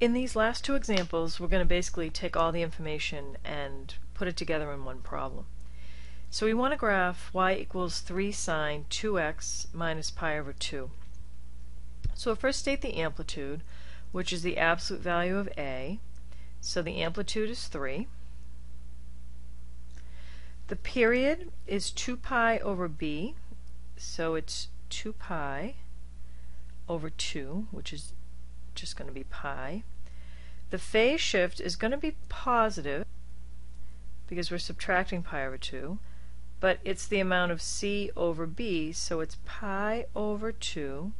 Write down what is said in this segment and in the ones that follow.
in these last two examples, we're going to basically take all the information and put it together in one problem. So we want to graph y equals 3 sine 2x minus pi over 2. So we'll first state the amplitude, which is the absolute value of a. So the amplitude is 3. The period is 2 pi over b, so it's 2 pi over 2, which is just going to be pi. The phase shift is going to be positive because we're subtracting pi over 2, but it's the amount of c over b, so it's pi over 2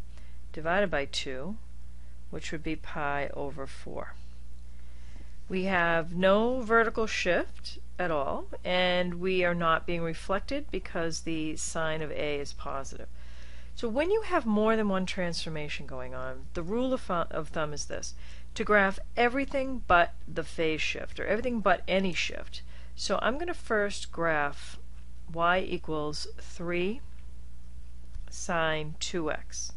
divided by 2, which would be pi over 4. We have no vertical shift at all, and we are not being reflected because the sign of A is positive. So when you have more than one transformation going on, the rule of, of thumb is this. To graph everything but the phase shift, or everything but any shift. So I'm going to first graph y equals 3 sine 2x.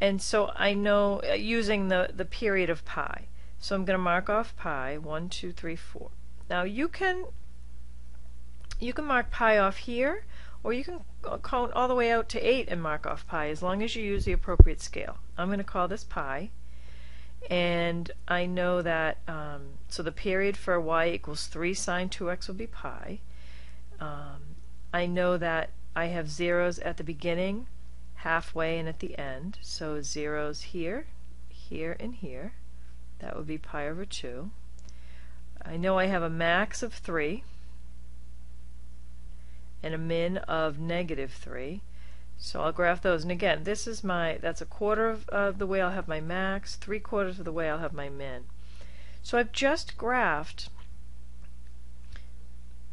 And so I know, uh, using the, the period of pi. So I'm going to mark off pi, 1, 2, 3, 4. Now you can you can mark pi off here, or you can count all the way out to 8 and mark off pi, as long as you use the appropriate scale. I'm going to call this pi, and I know that, um, so the period for y equals 3 sine 2x will be pi. Um, I know that I have zeros at the beginning, halfway, and at the end, so zeros here, here, and here. That would be pi over 2. I know I have a max of 3, and a min of negative 3. So I'll graph those. And again, this is my, that's a quarter of, the way I'll have my max, three quarters of the way I'll have my min. So I've just graphed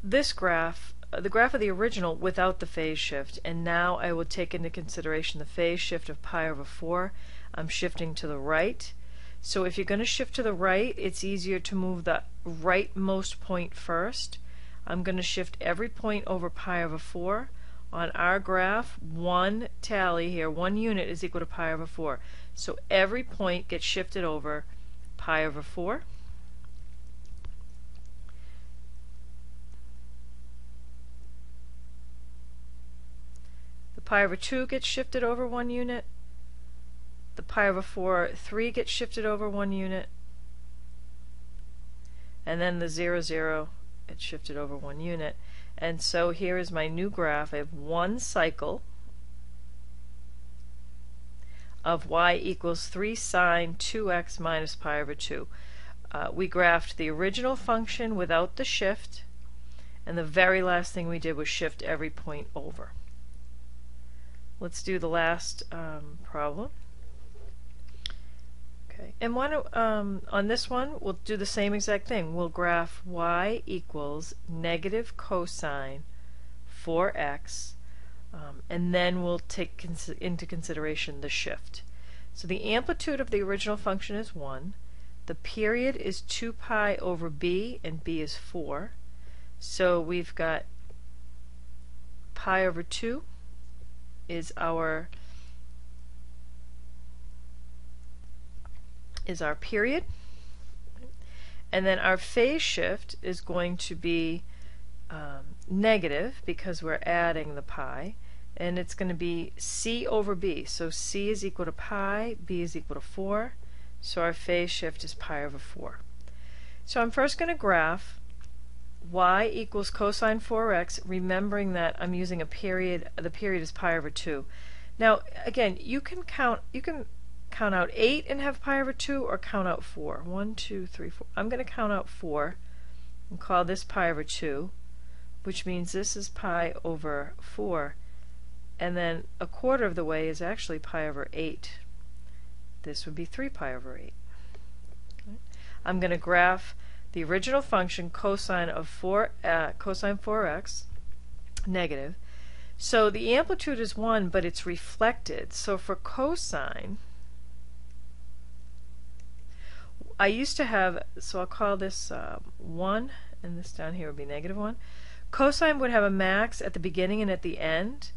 this graph, uh, the graph of the original without the phase shift, and now I will take into consideration the phase shift of pi over 4. I'm shifting to the right. So if you're going to shift to the right, it's easier to move the rightmost point first. I'm going to shift every point over pi over 4. On our graph, one tally here, one unit is equal to pi over 4. So every point gets shifted over pi over 4. The pi over 2 gets shifted over one unit. The pi over 4, 3 gets shifted over one unit. And then the 0, 0 it shifted over one unit. And so here is my new graph. I have one cycle of y equals 3 sine 2x minus pi over 2. Uh, we graphed the original function without the shift, and the very last thing we did was shift every point over. Let's do the last um, problem. And one, um, on this one, we'll do the same exact thing. We'll graph y equals negative cosine 4x, um, and then we'll take cons into consideration the shift. So the amplitude of the original function is 1. The period is 2 pi over b, and b is 4. So we've got pi over 2 is our is our period. And then our phase shift is going to be um, negative because we're adding the pi. And it's going to be c over b. So c is equal to pi, b is equal to 4. So our phase shift is pi over 4. So I'm first going to graph y equals cosine 4x, remembering that I'm using a period, the period is pi over 2. Now, again, you can count, you can count out 8 and have pi over 2 or count out 4. 1, 2, 3, 4. I'm going to count out 4 and call this pi over 2, which means this is pi over 4. And then a quarter of the way is actually pi over 8. This would be 3 pi over 8. I'm going to graph the original function cosine of 4 uh, cosine 4x negative. So the amplitude is 1, but it's reflected. So for cosine, I used to have, so I'll call this uh, 1, and this down here would be negative 1. Cosine would have a max at the beginning and at the end,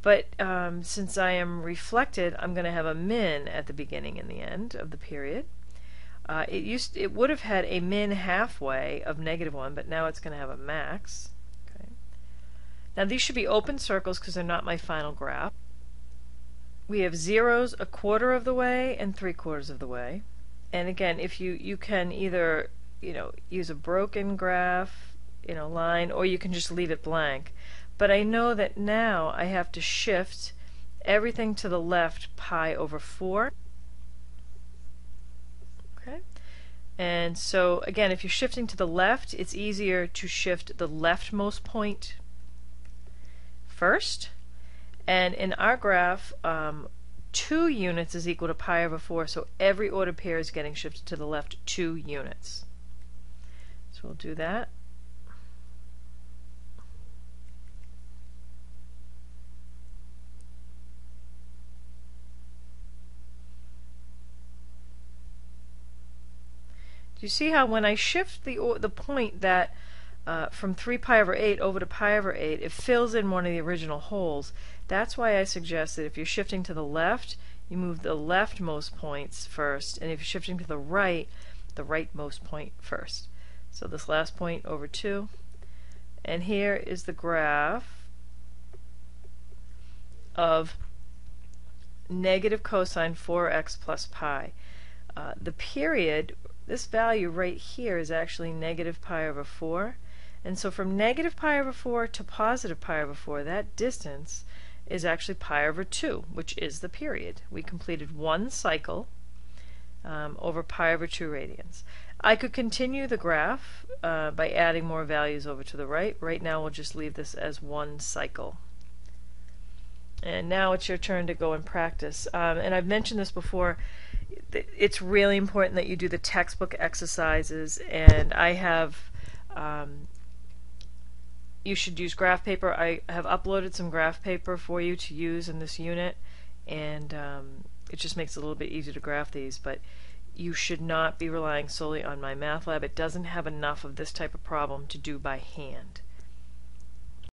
but um, since I am reflected, I'm going to have a min at the beginning and the end of the period. Uh, it used it would have had a min halfway of negative 1, but now it's going to have a max. Okay. Now these should be open circles because they're not my final graph. We have zeros a quarter of the way and three quarters of the way. And again, if you, you can either you know use a broken graph, you know, line, or you can just leave it blank. But I know that now I have to shift everything to the left pi over 4. Okay. And so again, if you're shifting to the left, it's easier to shift the leftmost point first. And in our graph, um, 2 units is equal to pi over 4, so every ordered pair is getting shifted to the left 2 units. So we'll do that. Do you see how when I shift the, the point that uh, from 3 pi over 8 over to pi over 8, it fills in one of the original holes. That's why I suggest that if you're shifting to the left, you move the leftmost points first, and if you're shifting to the right, the rightmost point first. So this last point over 2. And here is the graph of negative cosine 4x plus pi. Uh, the period this value right here is actually negative pi over 4. And so from negative pi over 4 to positive pi over 4, that distance is actually pi over 2, which is the period. We completed one cycle um, over pi over 2 radians. I could continue the graph uh, by adding more values over to the right. Right now we'll just leave this as one cycle. And now it's your turn to go and practice. Um, and I've mentioned this before it's really important that you do the textbook exercises and I have um, you should use graph paper. I have uploaded some graph paper for you to use in this unit and um, it just makes it a little bit easier to graph these but you should not be relying solely on MyMathLab it doesn't have enough of this type of problem to do by hand